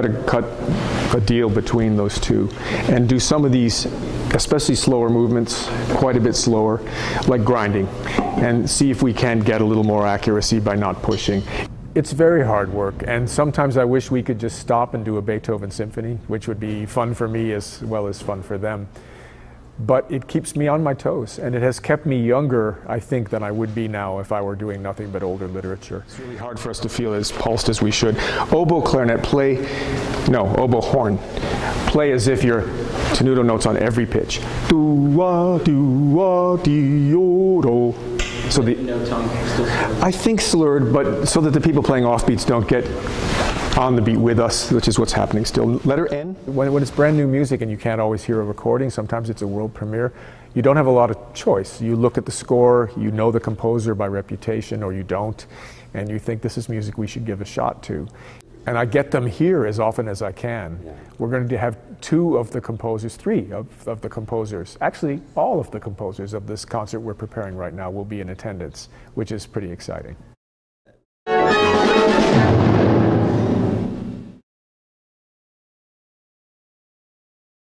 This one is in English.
try to cut a deal between those two and do some of these, especially slower movements, quite a bit slower, like grinding, and see if we can get a little more accuracy by not pushing. It's very hard work, and sometimes I wish we could just stop and do a Beethoven symphony, which would be fun for me as well as fun for them but it keeps me on my toes and it has kept me younger i think than i would be now if i were doing nothing but older literature. It's really hard for us to feel as pulsed as we should. Oboe clarinet play no oboe horn. Play as if you're tenuto notes on every pitch. Do wah do wah di do so the i think slurred but so that the people playing offbeats don't get on the beat with us, which is what's happening still. Letter N, when, when it's brand new music and you can't always hear a recording, sometimes it's a world premiere, you don't have a lot of choice. You look at the score, you know the composer by reputation, or you don't, and you think this is music we should give a shot to. And I get them here as often as I can. Yeah. We're going to have two of the composers, three of, of the composers, actually, all of the composers of this concert we're preparing right now will be in attendance, which is pretty exciting.